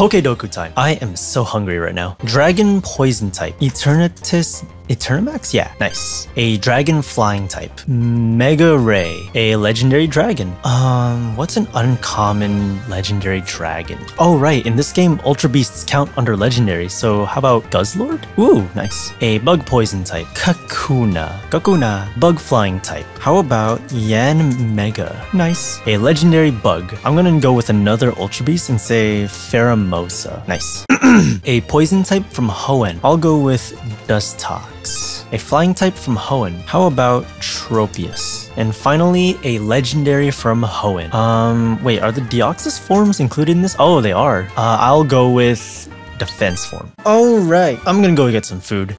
Pokedoku time. I am so hungry right now. Dragon poison type. Eternatus Eternamax? Yeah, nice. A dragon flying type. Mega Ray. A legendary dragon. Um, what's an uncommon legendary dragon? Oh, right. In this game, Ultra Beasts count under legendary. So how about Guzzlord? Ooh, nice. A bug poison type. Kakuna. Kakuna. Bug flying type. How about Yanmega? Nice. A legendary bug. I'm gonna go with another Ultra Beast and say Pheromosa. Nice. a poison type from Hoenn. I'll go with A flying type from Hoenn. How about Tropius? And finally, a legendary from Hoenn. Um, wait, are the Deoxys forms included in this? Oh, they are. Uh, I'll go with defense form. Alright, I'm gonna go get some food.